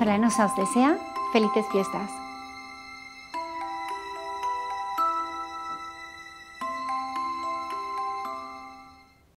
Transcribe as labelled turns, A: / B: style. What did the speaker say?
A: Arenosa os desea felices fiestas.